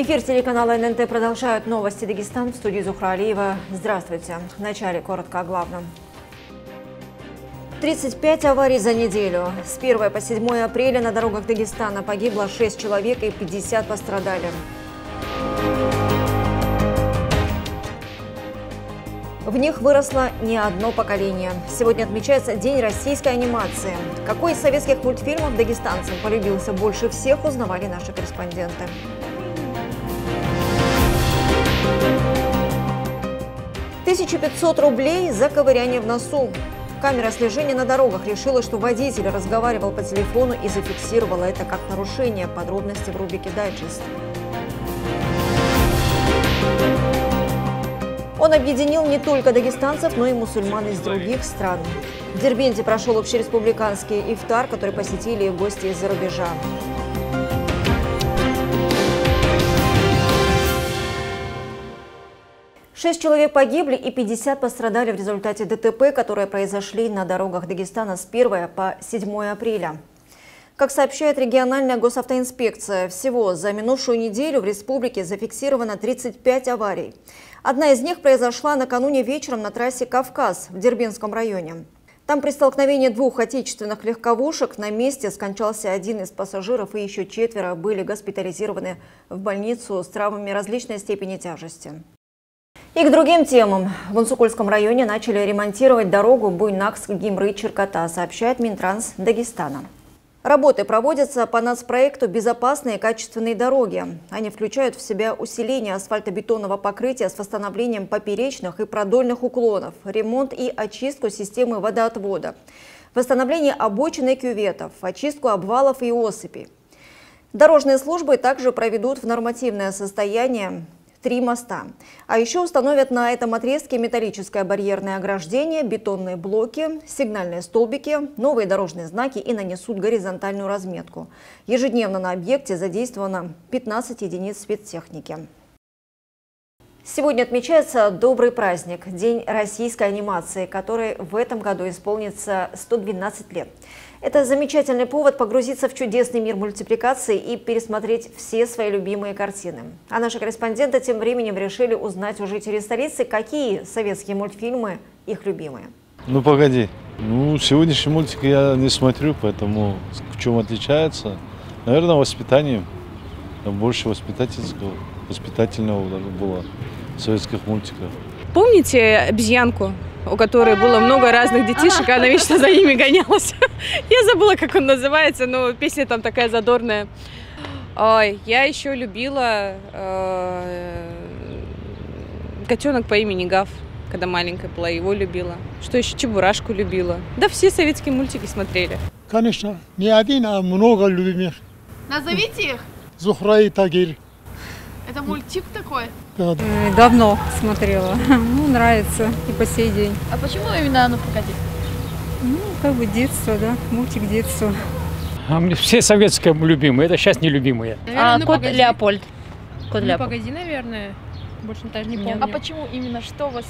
Эфир телеканала ННТ продолжают новости Дагестан в студии Зухра Алиева. Здравствуйте. В начале коротко о главном. 35 аварий за неделю. С 1 по 7 апреля на дорогах Дагестана погибло 6 человек и 50 пострадали. В них выросло не одно поколение. Сегодня отмечается День российской анимации. Какой из советских мультфильмов дагестанцам полюбился больше всех, узнавали наши корреспонденты. Тысяча пятьсот рублей за ковыряние в носу. Камера слежения на дорогах решила, что водитель разговаривал по телефону и зафиксировала это как нарушение. Подробности в рубрике «Дайджест». Он объединил не только дагестанцев, но и мусульман из других стран. В Дербенте прошел общереспубликанский ифтар, который посетили гости из-за рубежа. Шесть человек погибли и 50 пострадали в результате ДТП, которые произошли на дорогах Дагестана с 1 по 7 апреля. Как сообщает региональная госавтоинспекция, всего за минувшую неделю в республике зафиксировано 35 аварий. Одна из них произошла накануне вечером на трассе «Кавказ» в Дербенском районе. Там при столкновении двух отечественных легковушек на месте скончался один из пассажиров и еще четверо были госпитализированы в больницу с травмами различной степени тяжести. И к другим темам. В Унсукульском районе начали ремонтировать дорогу Буйнакск-Гимры-Черкота, сообщает Минтранс Дагестана. Работы проводятся по нацпроекту «Безопасные качественные дороги». Они включают в себя усиление асфальтобетонного покрытия с восстановлением поперечных и продольных уклонов, ремонт и очистку системы водоотвода, восстановление обочин и кюветов, очистку обвалов и осыпей. Дорожные службы также проведут в нормативное состояние три моста. А еще установят на этом отрезке металлическое барьерное ограждение, бетонные блоки, сигнальные столбики, новые дорожные знаки и нанесут горизонтальную разметку. Ежедневно на объекте задействовано 15 единиц спецтехники. Сегодня отмечается добрый праздник – День российской анимации, который в этом году исполнится 112 лет. Это замечательный повод погрузиться в чудесный мир мультипликации и пересмотреть все свои любимые картины. А наши корреспонденты тем временем решили узнать у жителей столицы, какие советские мультфильмы их любимые. Ну погоди, ну сегодняшний мультик я не смотрю, поэтому в чем отличается? Наверное, воспитанием. Там больше воспитательского, воспитательного было в советских мультиках. Помните обезьянку? У которой было много разных детишек, и она вечно за ними гонялась. Я забыла, как он называется, но песня там такая задорная. Я еще любила э, котенок по имени Гав, когда маленькая была, его любила. Что еще? Чебурашку любила. Да все советские мультики смотрели. Конечно, не один, а много любимых. Назовите их. Зухра и Тагир. Это мультик такой? Да. Давно смотрела. Ну, нравится и по сей день. А почему именно «Ну, погоди»? Ну, как бы детство, да, мультик детства. А мне все советские любимые, это сейчас не любимые. Наверное, а, ну, кот погоди. Леопольд. Кот ну, Леопольд. погоди, наверное. Больше даже не помню. А почему именно? Что вас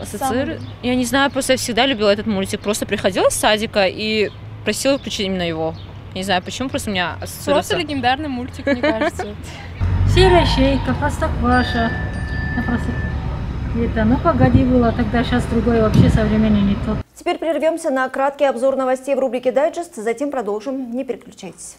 ассоциирует? Я не знаю, просто я всегда любила этот мультик. Просто приходила с садика и просила включить именно его. Не знаю, почему, просто у меня ассоциируется. Просто легендарный мультик, мне кажется. Серая шейка, простокваша. Я просто... Это, ну погоди было, тогда сейчас другой вообще современный не тот. Теперь прервемся на краткий обзор новостей в рубрике «Дайджест», затем продолжим. Не переключайтесь.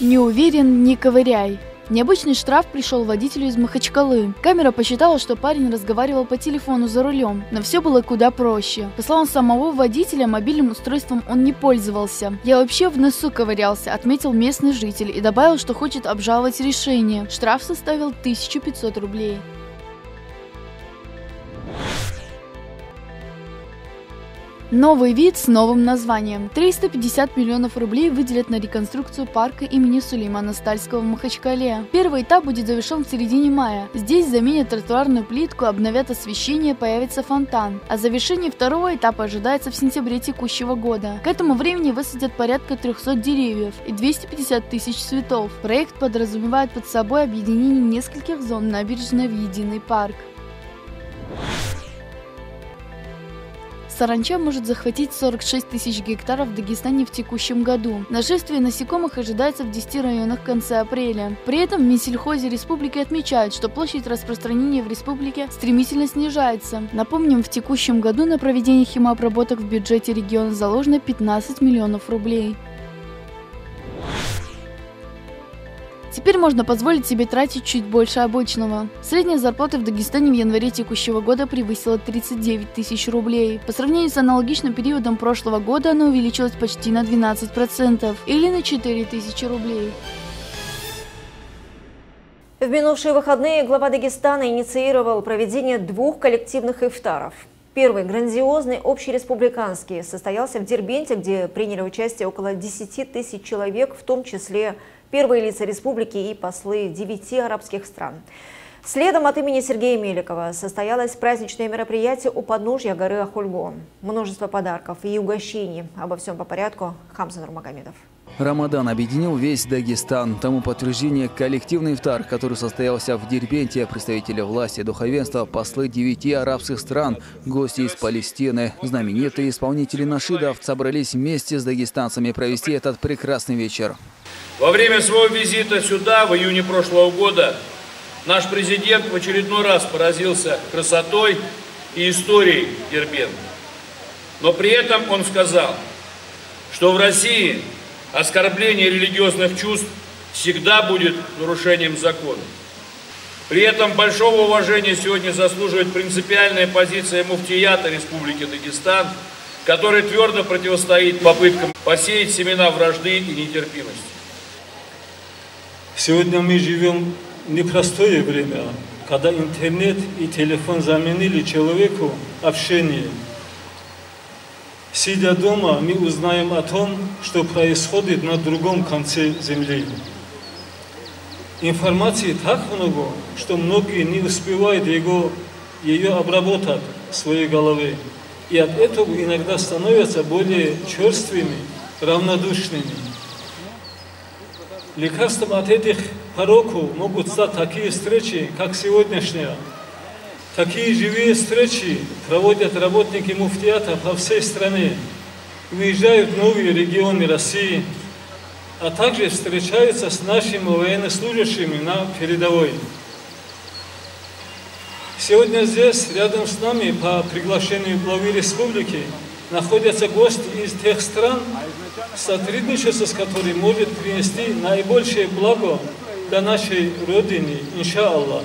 Не уверен, не ковыряй. Необычный штраф пришел водителю из Махачкалы. Камера посчитала, что парень разговаривал по телефону за рулем, но все было куда проще. По словам самого водителя, мобильным устройством он не пользовался. Я вообще в носу ковырялся, отметил местный житель и добавил, что хочет обжаловать решение. Штраф составил 1500 рублей. Новый вид с новым названием. 350 миллионов рублей выделят на реконструкцию парка имени Сулеймана Стальского в Махачкале. Первый этап будет завершен в середине мая. Здесь заменят тротуарную плитку, обновят освещение, появится фонтан. А завершение второго этапа ожидается в сентябре текущего года. К этому времени высадят порядка 300 деревьев и 250 тысяч цветов. Проект подразумевает под собой объединение нескольких зон набережной в единый парк. Саранча может захватить 46 тысяч гектаров в Дагестане в текущем году. Нашествие насекомых ожидается в 10 районах в конце апреля. При этом в Минсельхозе республики отмечают, что площадь распространения в республике стремительно снижается. Напомним, в текущем году на проведение химообработок в бюджете региона заложено 15 миллионов рублей. Теперь можно позволить себе тратить чуть больше обычного. Средняя зарплата в Дагестане в январе текущего года превысила 39 тысяч рублей. По сравнению с аналогичным периодом прошлого года она увеличилась почти на 12% или на 4 тысячи рублей. В минувшие выходные глава Дагестана инициировал проведение двух коллективных ифтаров. Первый, грандиозный, общереспубликанский, состоялся в Дербенте, где приняли участие около 10 тысяч человек, в том числе первые лица республики и послы девяти арабских стран. Следом от имени Сергея Меликова состоялось праздничное мероприятие у подножья горы Ахульго. Множество подарков и угощений. Обо всем по порядку. Хамзан Нурмагомедов. Рамадан объединил весь Дагестан. Тому подтверждение коллективный ифтар, который состоялся в Дербенте. Представители власти духовенства, послы девяти арабских стран, гости из Палестины, знаменитые исполнители нашидов собрались вместе с дагестанцами провести этот прекрасный вечер. Во время своего визита сюда в июне прошлого года наш президент в очередной раз поразился красотой и историей Дербента. Но при этом он сказал, что в России оскорбление религиозных чувств всегда будет нарушением закона. При этом большого уважения сегодня заслуживает принципиальная позиция муфтията Республики Дагестан, который твердо противостоит попыткам посеять семена вражды и нетерпимости. Сегодня мы живем в непростое время, когда интернет и телефон заменили человеку общение. Сидя дома, мы узнаем о том, что происходит на другом конце Земли. Информации так много, что многие не успевают его, ее обработать в своей голове. И от этого иногда становятся более черствыми, равнодушными. Лекарством от этих пороков могут стать такие встречи, как сегодняшняя. Такие живые встречи проводят работники муфтиата по всей стране, выезжают в новые регионы России, а также встречаются с нашими военнослужащими на передовой. Сегодня здесь, рядом с нами, по приглашению главы республики, находятся гости из тех стран, сотрудничество с которыми может принести наибольшее благо для нашей Родины, иншаллах.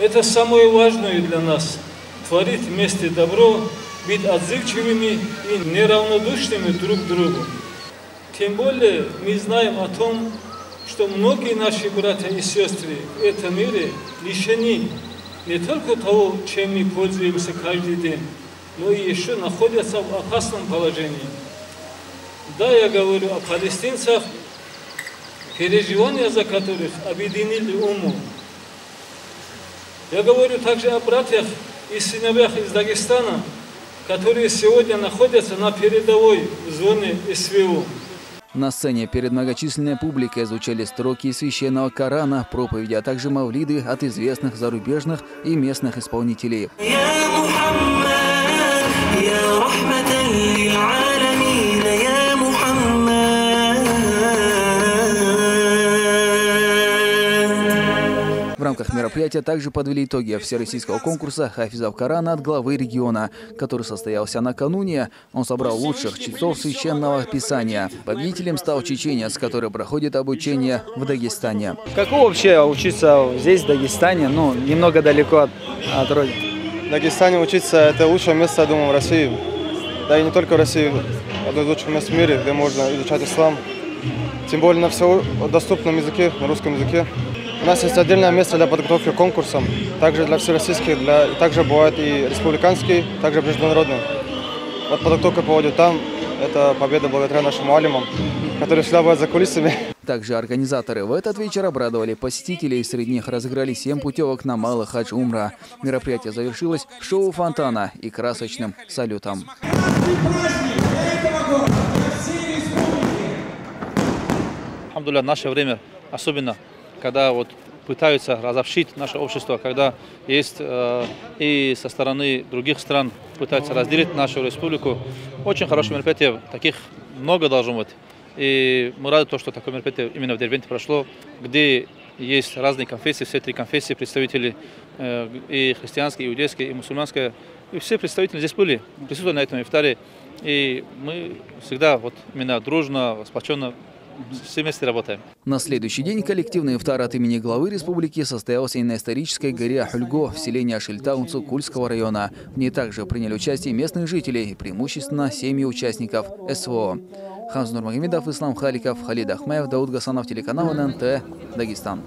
Это самое важное для нас – творить вместе добро, быть отзывчивыми и неравнодушными друг к другу. Тем более мы знаем о том, что многие наши братья и сестры в этом мире лишены не только того, чем мы пользуемся каждый день, но и еще находятся в опасном положении. Да, я говорю о палестинцах, переживания за которых объединили уму. Я говорю также о братьях и сыновьях из Дагестана, которые сегодня находятся на передовой зоне СВО. На сцене перед многочисленной публикой звучали строки священного Корана, проповеди, а также мавлиды от известных зарубежных и местных исполнителей. Рамках мероприятия также подвели итоги всероссийского конкурса Хафизов Корана от главы региона, который состоялся накануне. Он собрал лучших чтецов священного писания. Победителем стал чеченец, который проходит обучение в Дагестане. Каково вообще учиться здесь, в Дагестане? Ну, немного далеко от, от родины. В Дагестане учиться – это лучшее место, я думаю, в России. Да и не только в России, одно из лучших мест в мире, где можно изучать ислам. Тем более на все доступном языке, на русском языке. У нас есть отдельное место для подготовки к конкурсам, также для всероссийских, для, также бывает и республиканские, также международные. Вот подготовка проводят там, это победа благодаря нашим алимам, которые всегда бывают за кулисами. Также организаторы в этот вечер обрадовали посетителей. Среди них разыграли 7 путевок на Малый Хадж Умра. Мероприятие завершилось шоу фонтана и красочным салютом. Алхамдулillah, наше время особенно когда вот пытаются разобщить наше общество, когда есть э, и со стороны других стран пытаются разделить нашу республику. Очень хорошее мероприятие, таких много должно быть. И мы рады, что такое мероприятие именно в Дербенте прошло, где есть разные конфессии, все три конфессии, представители э, и христианские, и иудейские, и мусульманские. И все представители здесь были, присутствовали на этом ифтаре. И мы всегда вот именно дружно, сплоченно все вместе работаем. На следующий день коллективный ифтар от имени главы республики состоялся и на исторической горе Ахульго в селении Ашильтаунцу Кульского района. В ней также приняли участие местные жители и преимущественно семьи участников СВО. Хамз Нурмагомедов, Ислам Халиков, Халид Ахмаев, Дауд Гасанов, телеканал ННТ, Дагестан.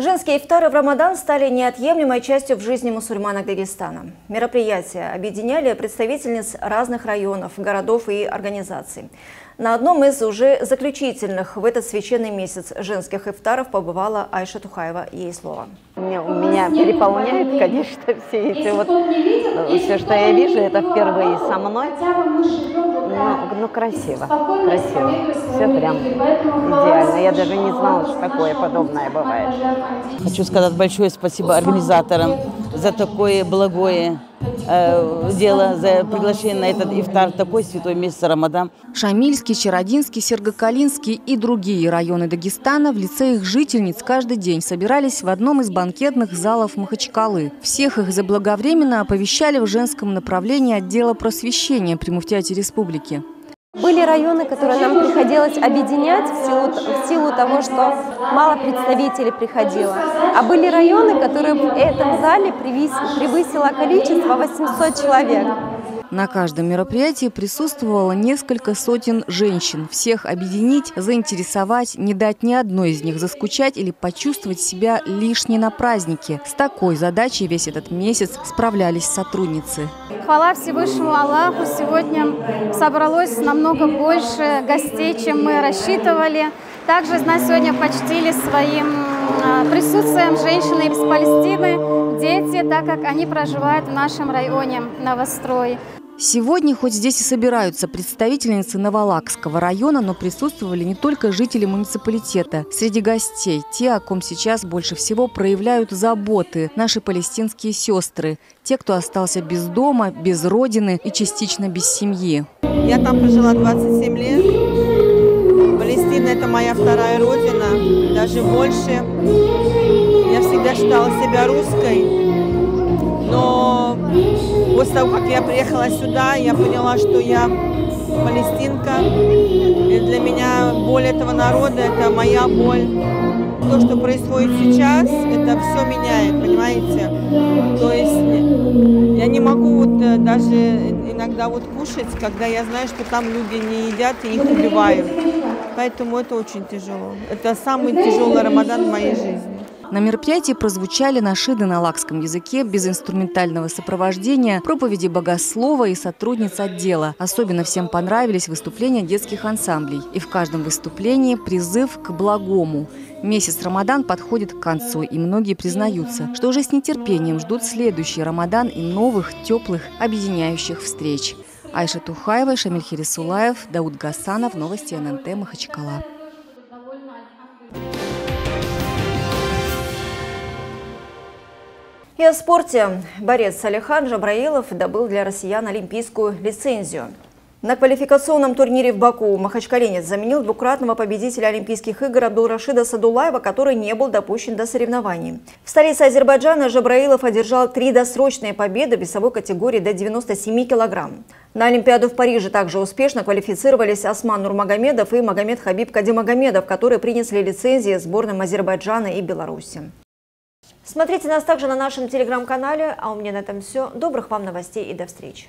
Женские ифтары в Рамадан стали неотъемлемой частью в жизни мусульманок Дагестана. Мероприятия объединяли представительниц разных районов, городов и организаций. На одном из уже заключительных в этот священный месяц женских ифтаров побывала Айша Тухаева. Ей слово. Меня, меня переполняет, конечно, все эти вот, э, все, что я вижу, это впервые со мной. Ну, ну красиво, красиво. Все прям идеально. Я даже не знала, что такое подобное бывает. Хочу сказать большое спасибо организаторам за такое благое э, дело, за приглашение на этот ифтар, такой святой месяц Рамадан. Шамильский, Чародинский, Сергокалинский и другие районы Дагестана в лице их жительниц каждый день собирались в одном из банкетных залов Махачкалы. Всех их заблаговременно оповещали в женском направлении отдела просвещения при Муфтиате Республики. Были районы, которые нам приходилось объединять в силу, в силу того, что мало представителей приходило. А были районы, которые в этом зале превысило количество 800 человек. На каждом мероприятии присутствовало несколько сотен женщин. Всех объединить, заинтересовать, не дать ни одной из них заскучать или почувствовать себя лишней на празднике. С такой задачей весь этот месяц справлялись сотрудницы. Хвала Всевышнему Аллаху, сегодня собралось намного больше гостей, чем мы рассчитывали. Также нас сегодня почтили своим а, присутствием женщины из Палестины, дети, так как они проживают в нашем районе Новострой. Сегодня, хоть здесь и собираются представительницы Новолакского района, но присутствовали не только жители муниципалитета. Среди гостей те, о ком сейчас больше всего проявляют заботы, наши палестинские сестры, те, кто остался без дома, без родины и частично без семьи. Я там прожила 27 лет. Палестина – это моя вторая родина, даже больше. Я всегда считала себя русской, но После того, как я приехала сюда, я поняла, что я палестинка. И для меня боль этого народа – это моя боль. То, что происходит сейчас, это все меняет, понимаете? То есть я не могу вот э, даже иногда вот кушать, когда я знаю, что там люди не едят и их убивают. Поэтому это очень тяжело. Это самый тяжелый рамадан в моей жизни. На мероприятии прозвучали нашиды на лакском языке без инструментального сопровождения, проповеди богослова и сотрудниц отдела. Особенно всем понравились выступления детских ансамблей. И в каждом выступлении призыв к благому. Месяц Рамадан подходит к концу, и многие признаются, что уже с нетерпением ждут следующий Рамадан и новых, теплых, объединяющих встреч. Айша Тухаева, Шамиль Хирисулаев, Дауд Гасанов, Новости ННТ, Махачкала. И о спорте. Борец Алихан Жабраилов добыл для россиян олимпийскую лицензию. На квалификационном турнире в Баку махачкалинец заменил двукратного победителя Олимпийских игр Абдулрашида Садулаева, который не был допущен до соревнований. В столице Азербайджана Жабраилов одержал три досрочные победы весовой категории до 97 килограмм. На Олимпиаду в Париже также успешно квалифицировались Осман Нурмагомедов и Магомед Хабиб Кадимагомедов, которые принесли лицензии сборным Азербайджана и Беларуси. Смотрите нас также на нашем телеграм-канале. А у меня на этом все. Добрых вам новостей и до встречи.